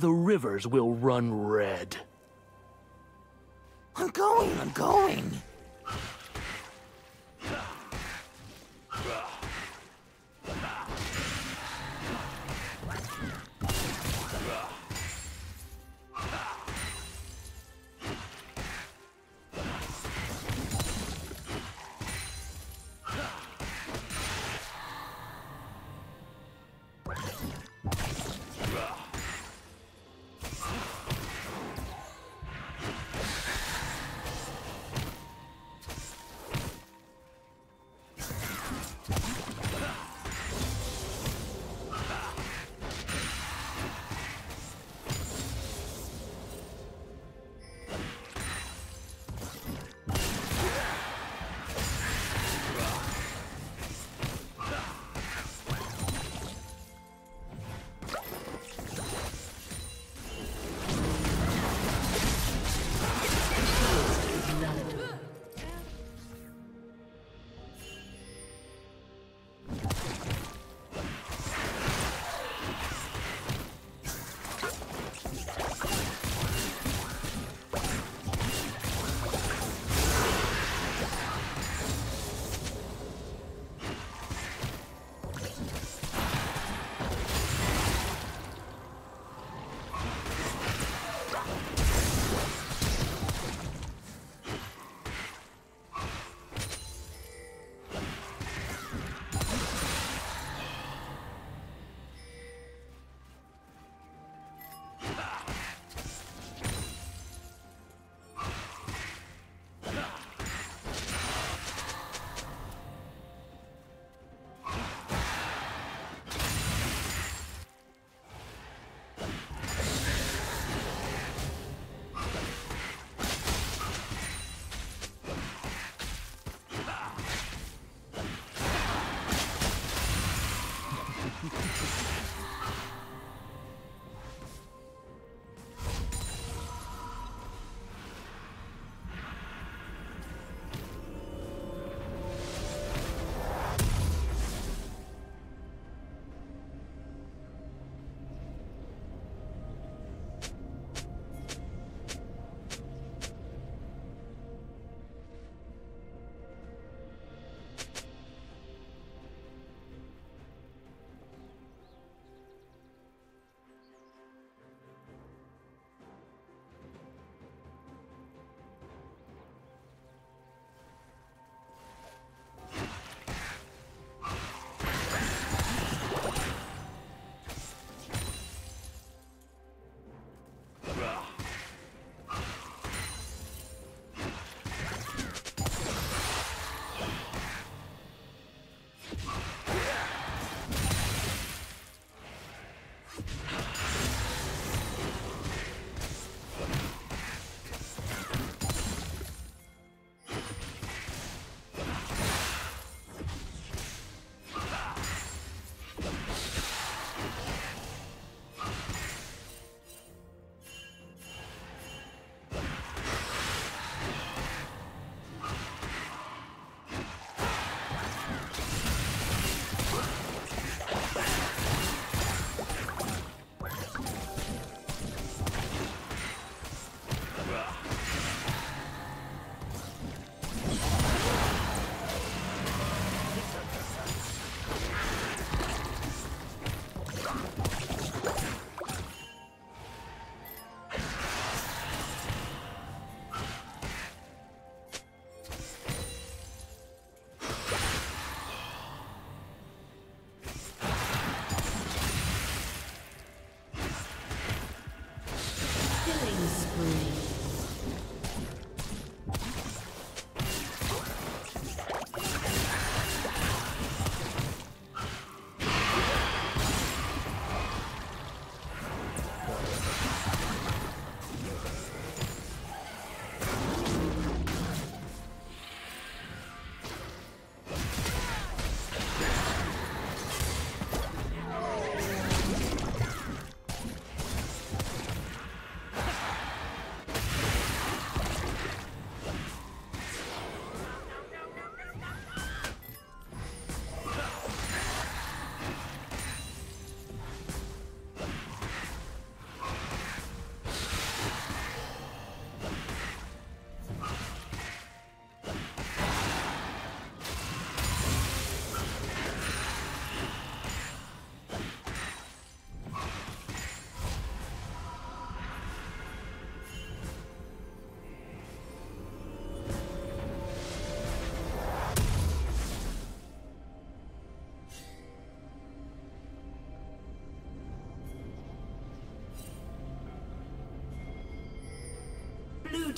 the rivers will run red. I'm going, I'm going.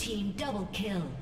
Team double kill.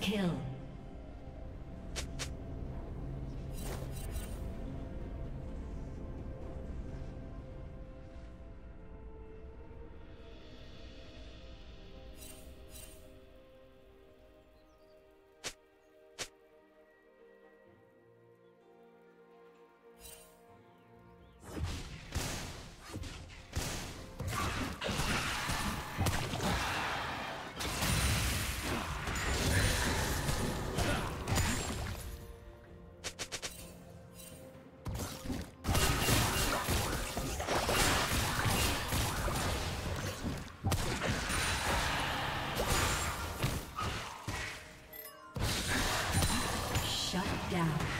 Team double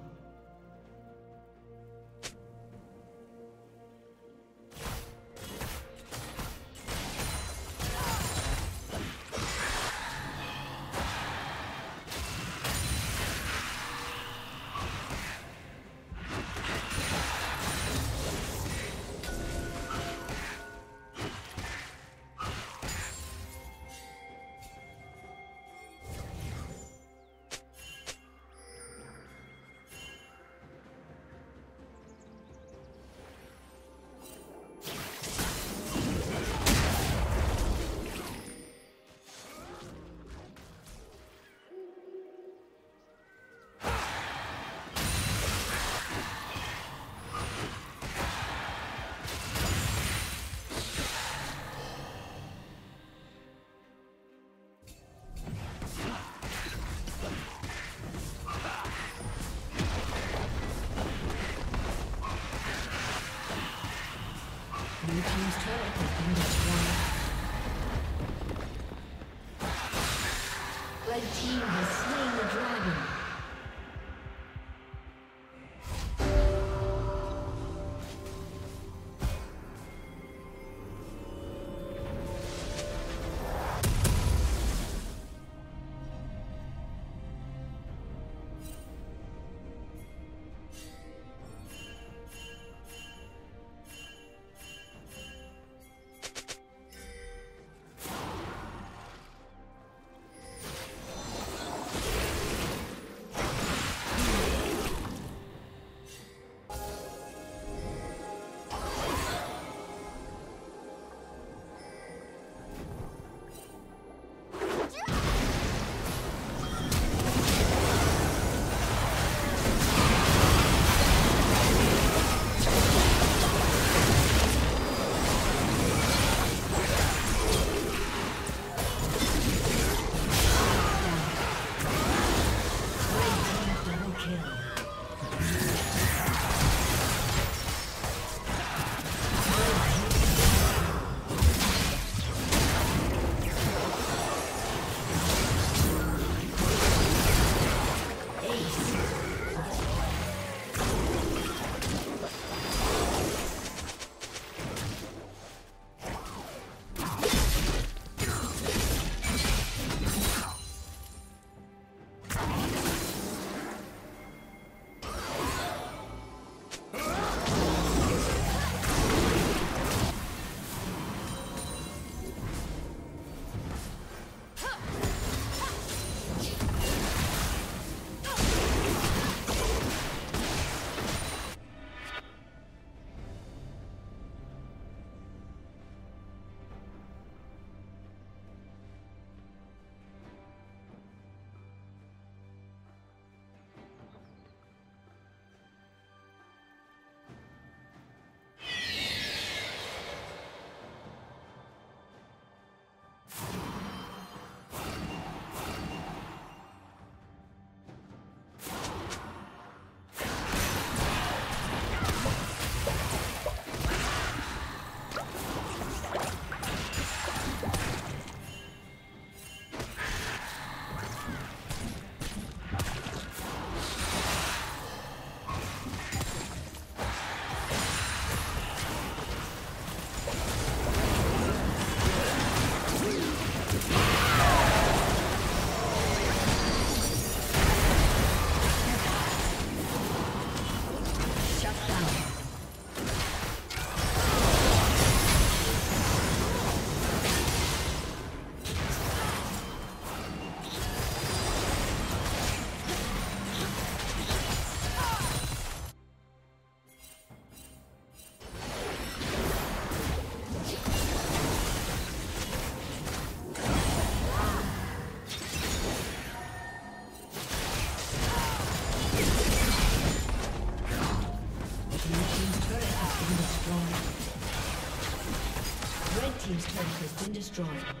Destroyed.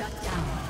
Shut down.